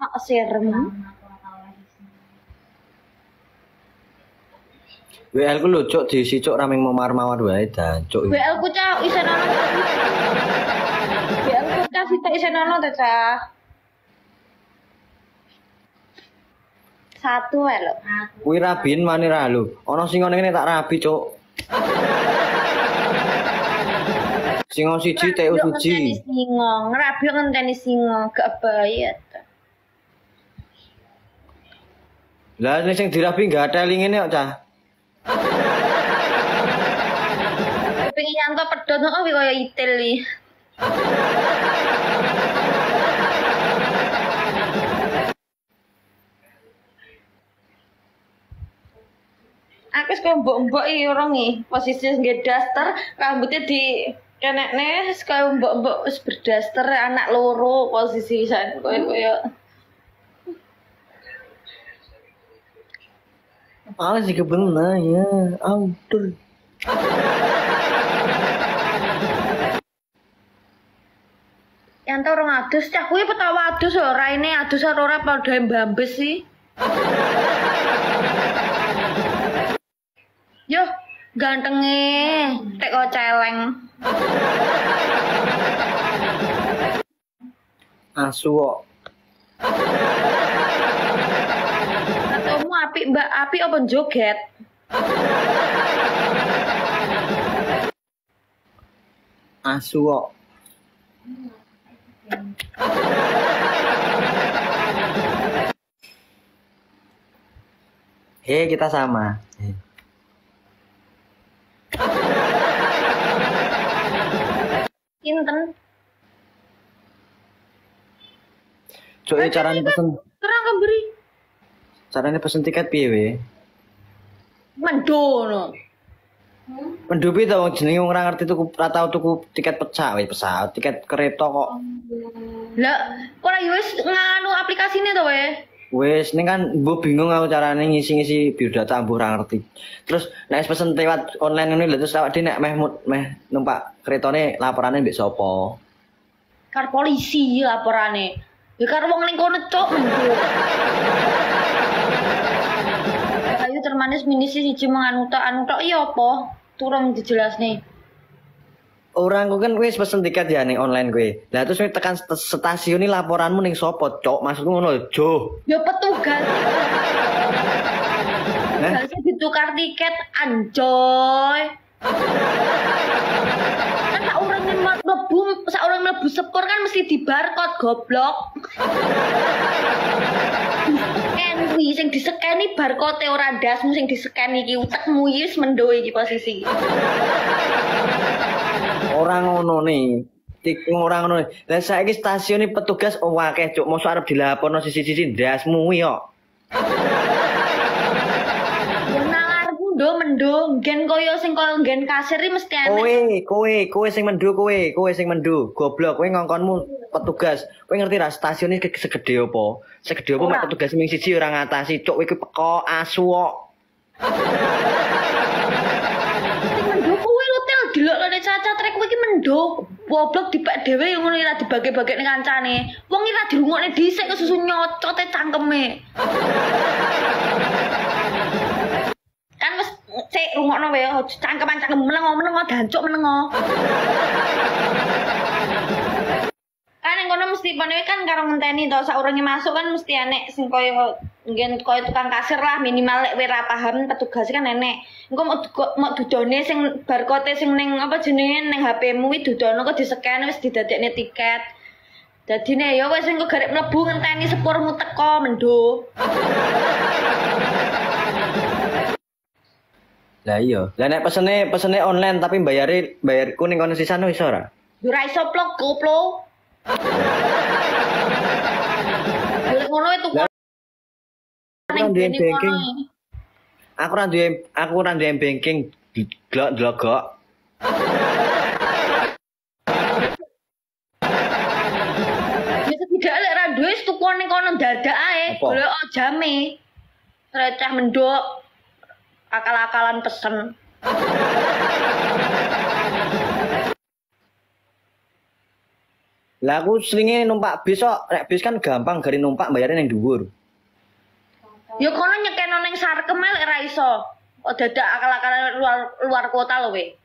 Mak serem. WL ku lho cuk diisi cuk rameng momar mawar wae dan cuk. WL ku cah isen ono. WL ku cah sitok isen ono ta cah. Satu wae lho. Kuwi rabin mani ra lho. Ana singa ning kene tak rabi cuk. Singa siji TU siji. singa, ngerabi ngenteni singa, gak bayar. Lah ini sing dirabi enggak ada ngene kok cah. Pengen nyanto pedot kok kaya itil iki. Aku wis mbok-mbok iki orang iki, posisi nggih daster, rambutnya di kenekne wis kaya mbok-mbok wis berdaster anak loro posisi san kaya kaya Ah sih kebenar ya. Autur. yang tau orang adus, cah kuwi petawa adus lho, raine adus ora padha mbambes sih. Yo, gantenge, tek celeng. Asu kok. Katamu apik mbak, apik apa joget? Asu kok. Hei kita sama. Hei. Kinten. Cuk, ini caranya pesen Terang kemberi. caranya pesen tiket piye we? Mendono. Pendupi tau jenenge wong ora ngerti tuku ora tau tuku tiket pesawat, we pesawat, tiket kereta kok. Lah, ora yo wis nganu aplikasine to we. Wes, ini kan bu bingung aku caranya ngisi-ngisi biodata bu ora ngerti. Terus wis pesen lewat online ini terus awak dhewe nek meh meh numpak keretane laporane mbek sapa? Kar polisi laporane. Ya karo wong ning kono cok. Ayo termanis minis siji menganu tok anu tok iya apa? Turun dijelasne. Orang ku kan wis pesen tiket ya ning online kuwi. Lah terus tekan st- stasiun ini laporanmu ning sapa, Cok? Maksudku ngono lho, Jo. Ya petugas. Petugasnya ditukar tiket anjoy. kan sak orang yang mlebu, sak orang mlebu sepur kan mesti di barcode goblok. Sing disekeni barcode ora ndasmu sing diseken iki utekmu iki mendo iki posisi. Orang ngono nih. Tik orang ngono. Lah saiki stasiun petugas oh, akeh, Cuk. Mosok arep dilaporno sisi-sisi ndasmu kuwi kok. Ya nalarku ndo mendo gen koyo sing koyo gen kasir iki mesti enek. Kowe, kowe, kowe sing mendu kowe, kowe sing mendu. Goblok, kowe ngongkonmu petugas. Kowe ngerti ra stasiun ini segede apa? Segede apa mek petugas ming siji ora ngatasi. Cuk, kowe iki peko asu kok. Mendo kuwi hotel delokne cacat rek kuwi iki mendo. Goblok dipek dhewe yang ngono ora dibagi-bagine kancane. Wong iki ora dirungokne dhisik kesusu nyocote cangkeme. Cek rungokno wae aja cangkeman cangkem menengo menengo dancuk menengo. Kan yang kono mesti panewe kan karo ngenteni to saurunge masuk kan mesti enek sing koyo nggen koyo tukang kasir lah minimal lek ora paham petugas kan enek. Engko mau mau dudone sing barcode sing ning apa jenenge ning HP-mu kuwi dudono kok di-scan wis didadekne tiket. Dadine ya wis engko garek mlebu ngenteni sepurmu teko mendo. Lah iya. Lah nek pesene pesene online tapi bayare bayarku ning kono sisan iso ora? Yo ora iso plok goblok. Yo ngono itu ning kene banking. Aku ora duwe aku ora duwe banking glok-glok. Ya tidak lek ra duwe ning kono dadak ae, golek jame. Receh mendok akal-akalan pesen. Lah aku seringnya numpak bis kok, nek bis kan gampang gari numpak bayarin yang dhuwur. Ya kono nyekeno ning sarkem lek ra iso. Oh dadak akal-akalan luar luar kota lho we.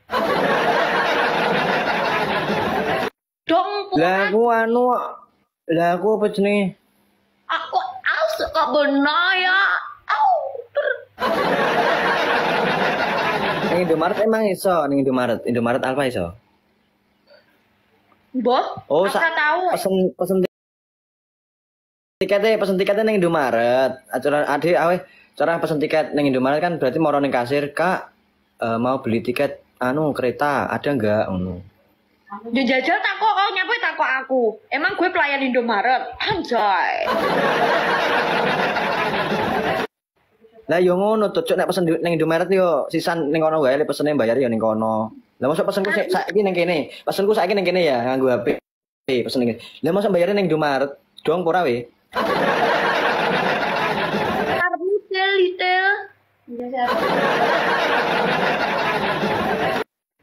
Dong Lah aku anu lah aku apa jenenge? aku aus kok benar ya. Indomaret emang iso, ning Indomaret, Indomaret Alfa iso. Mbah, Oh, sa- tahu. pesen pesen ti- tiketnya pesen tiketnya ning Indomaret. Acara ade awe cara pesen tiket ning Indomaret kan berarti mau ning kasir, Kak eh, mau beli tiket anu kereta, ada enggak ngono. Ya jajal tak kok, oh nyapa tak kok aku. Emang gue pelayan Indomaret. Anjay. Lah yo ngono tuh, cuk nek pesen di- ning Indomaret yo sisan ning kono wae, pesene bayar yo ning kono. Lah mosok pesenku sik saiki ning kene. Pesenku saiki ning kene ya nganggo HP. Pesen ning kene. Lah mosok bayarnya ning Indomaret. Dong ora we.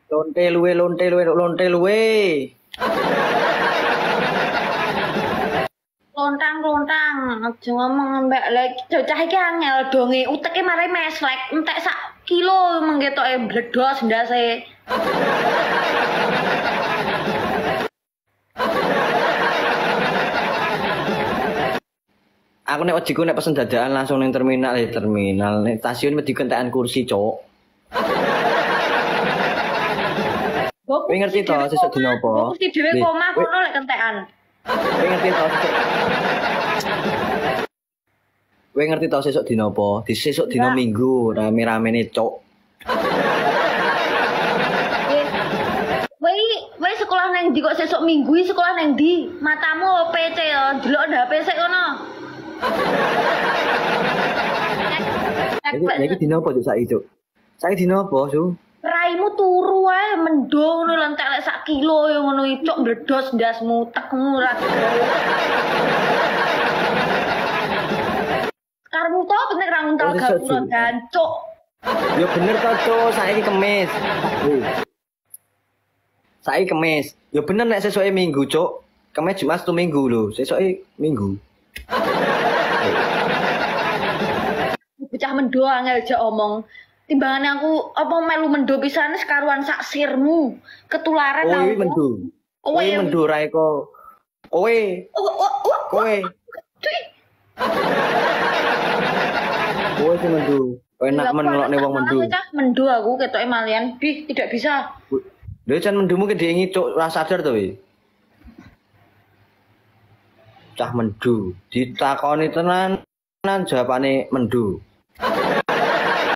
Lonte luwe, lonte luwe, lonte luwe. Lontang, aja ngomong mbak lagi cocah iki angel donge uteke mare meslek entek sak kilo menggetoke bledos ndase. Aku nek wejiku nek pesen dadakan langsung ning terminal ya terminal. Nek stasiun wedi kentekan kursi, Cuk. Bok, Kowe ngerti to sesuk dina apa? Mesti dhewe kowe- kono lek kentekan. Kowe ngerti to? sesuk- Kowe ngerti to sesuk dina apa? Di sesuk dina. Minggu rame-ramene, Cuk. Wei, wei sekolah nang ndi kok sesuk minggu sekolah nang ndi? Matamu PC ya, delok HP sik kono. Iki iki dina apa Cuk saiki, Cuk? Saiki dina apa, Su? Raimu turu wae mendung ngono lentek lek sak kilo ya ngono iki cok bledos ndasmu tekmu ra. Karmu to bener ra nguntal Oh, gapura Ju. dan cok. Yo bener to, Cuk. Saiki Kemis. Saiki Kemis. Yo bener nek sesuke Minggu, Cuk. Kemis Jumat tu Minggu lho. Sesuke Minggu. Bocah mendo angel aja omong. Timbangannya aku apa melu mendo pisan sekaruan sak sirmu. Ketularan Kowe aku. mendu. Kowe Kowe mendu ra eko. Kowe, Oh, oh, oh, kowe, kowe sing mendu. Kowe nak men ngelokne wong mendu. Bocah mendo aku ketoke malian. Bih, tidak bisa. Lho jan mendumu gede ngicuk ora sadar to we. Cah mendu, ditakoni tenan tenan jawabane mendu.